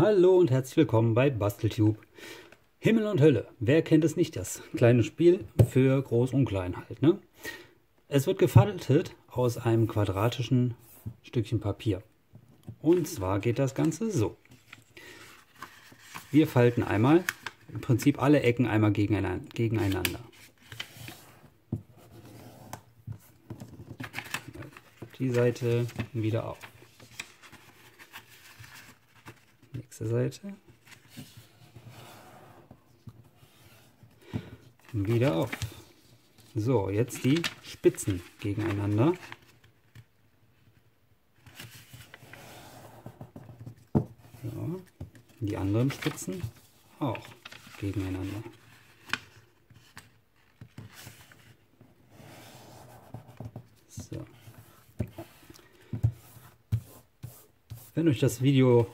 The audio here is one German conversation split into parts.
Hallo und herzlich willkommen bei Basteltube. Himmel und Hölle, wer kennt es nicht, das kleine Spiel für Groß und Klein halt, ne? Es wird gefaltet aus einem quadratischen Stückchen Papier. Und zwar geht das Ganze so. Wir falten einmal, im Prinzip alle Ecken einmal gegeneinander. Die Seite wieder auf. Nächste Seite. Wieder auf. So, jetzt die Spitzen gegeneinander. So, die anderen Spitzen auch gegeneinander. So. Wenn euch das Video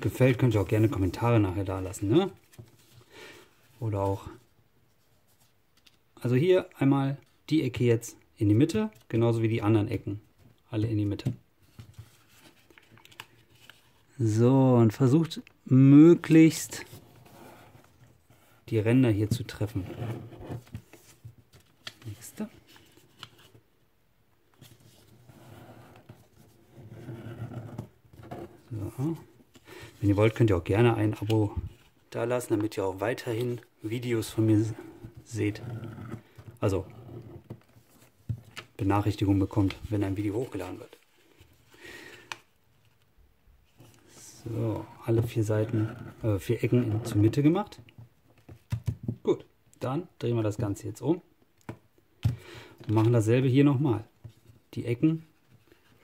gefällt, könnt ihr auch gerne Kommentare nachher da lassen. Ne? Oder auch. Also hier einmal die Ecke jetzt in die Mitte, genauso wie die anderen Ecken. Alle in die Mitte. So, und versucht möglichst die Ränder hier zu treffen. Nächste. So. Wenn ihr wollt, könnt ihr auch gerne ein Abo da lassen, damit ihr auch weiterhin Videos von mir seht. Also Benachrichtigung bekommt, wenn ein Video hochgeladen wird. So, alle vier Seiten, äh, vier Ecken in, zur Mitte gemacht. Gut, dann drehen wir das Ganze jetzt um und machen dasselbe hier nochmal. Die Ecken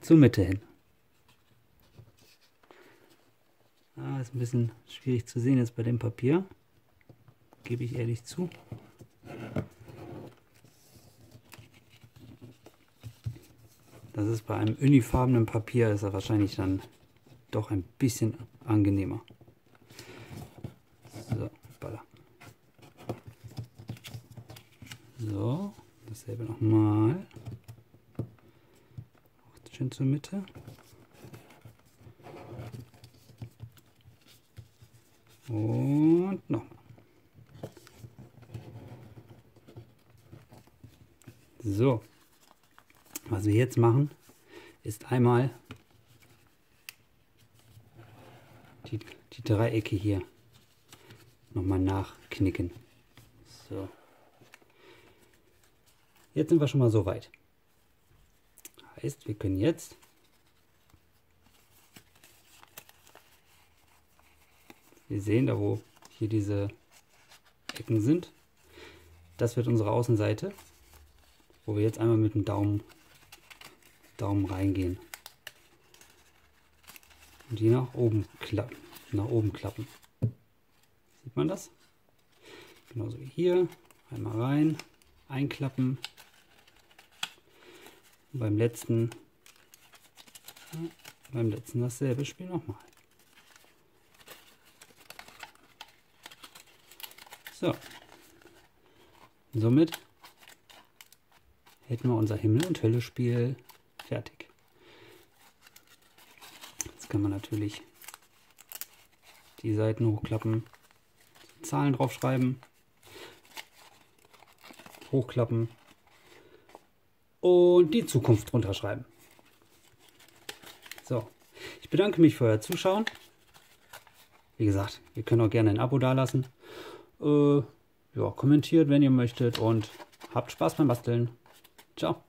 zur Mitte hin. Ah, ist ein bisschen schwierig zu sehen jetzt bei dem Papier. Gebe ich ehrlich zu. Das ist bei einem unifarbenen Papier ist er wahrscheinlich dann doch ein bisschen angenehmer. So, baller. So, dasselbe nochmal. Schön zur Mitte. Und nochmal. So, was wir jetzt machen, ist einmal die, die Dreiecke hier nochmal nachknicken. So. Jetzt sind wir schon mal so weit. Heißt, wir können jetzt Wir sehen da, wo hier diese Ecken sind. Das wird unsere Außenseite, wo wir jetzt einmal mit dem Daumen, Daumen reingehen. Und die nach oben klappen. Nach oben klappen. Sieht man das? Genauso wie hier. Einmal rein, einklappen. Und beim letzten, beim letzten dasselbe Spiel nochmal. So. Somit hätten wir unser Himmel- und Hölle-Spiel fertig. Jetzt kann man natürlich die Seiten hochklappen, Zahlen draufschreiben, hochklappen und die Zukunft drunter schreiben. So, ich bedanke mich für euer Zuschauen. Wie gesagt, ihr könnt auch gerne ein Abo dalassen. Äh, ja, kommentiert, wenn ihr möchtet und habt Spaß beim Basteln. Ciao.